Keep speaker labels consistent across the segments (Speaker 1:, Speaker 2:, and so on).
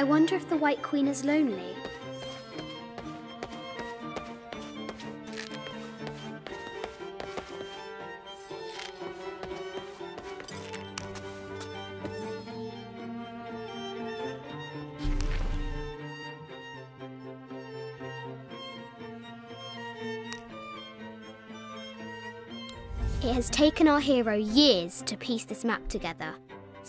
Speaker 1: I wonder if the White Queen is lonely. It has taken our hero years to piece this map together,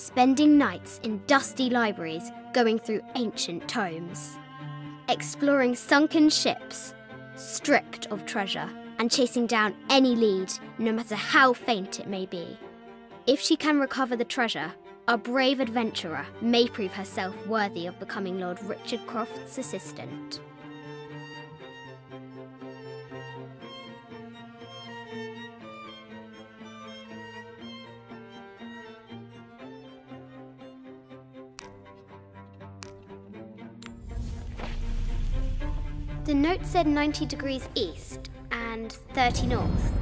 Speaker 1: spending nights in dusty libraries going through ancient tomes, exploring sunken ships, stripped of treasure, and chasing down any lead, no matter how faint it may be. If she can recover the treasure, our brave adventurer may prove herself worthy of becoming Lord Richard Croft's assistant. The note said 90 degrees east and 30 north.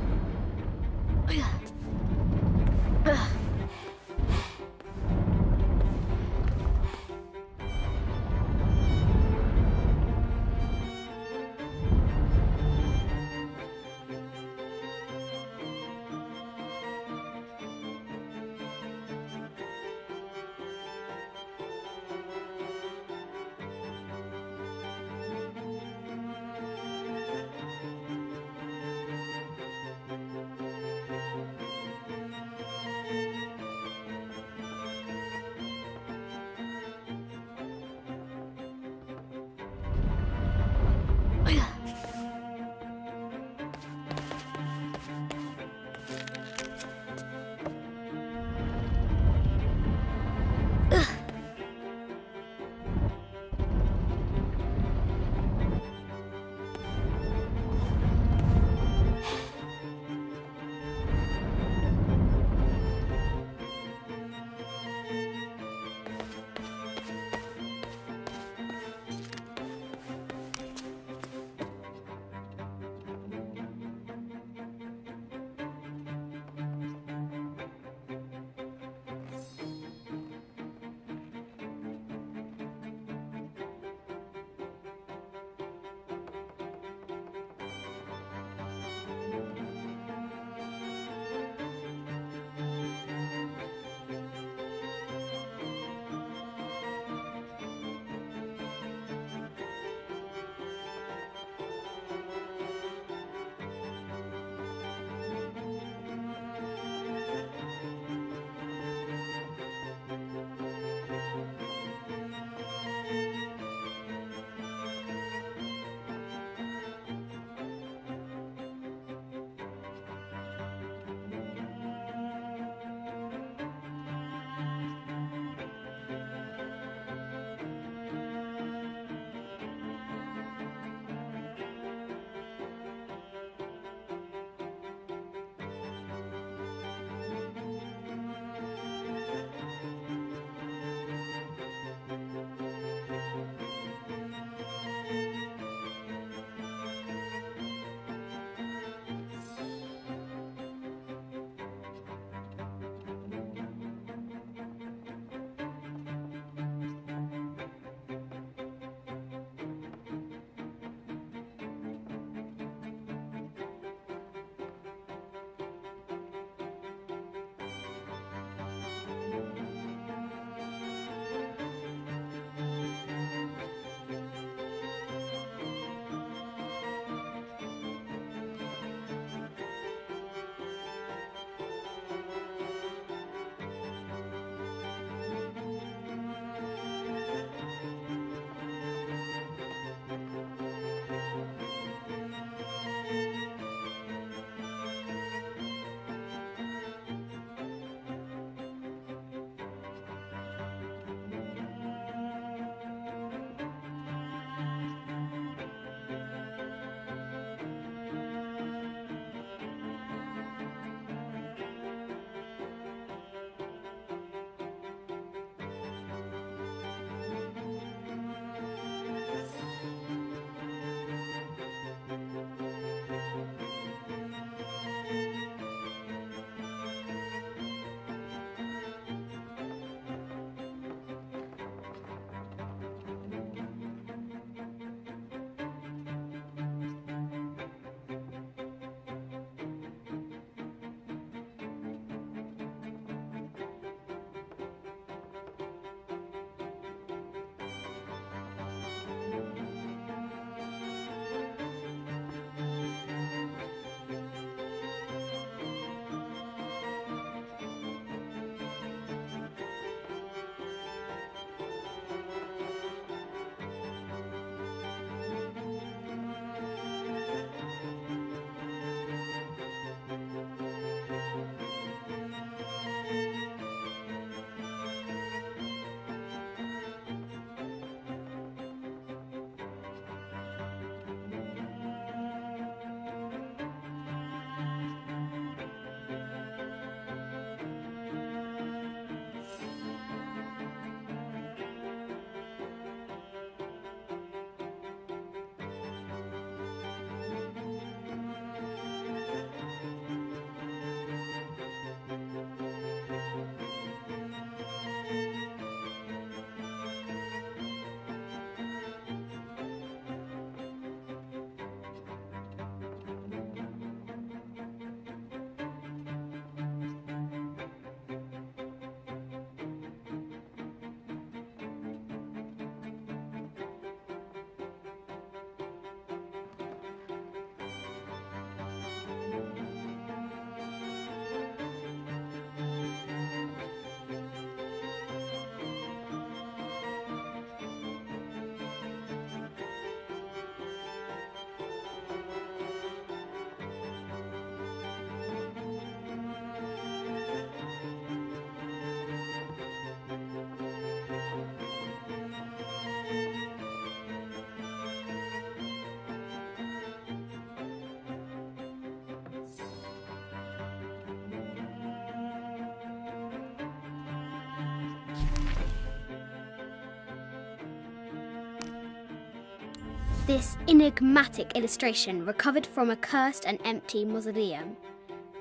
Speaker 1: This enigmatic illustration, recovered from a cursed and empty mausoleum,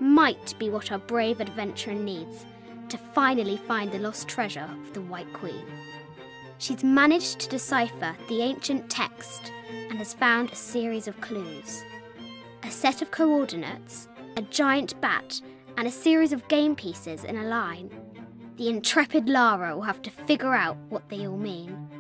Speaker 1: might be what our brave adventurer needs to finally find the lost treasure of the White Queen. She's managed to decipher the ancient text and has found a series of clues a set of coordinates, a giant bat, and a series of game pieces in a line. The intrepid Lara will have to figure out what they all mean.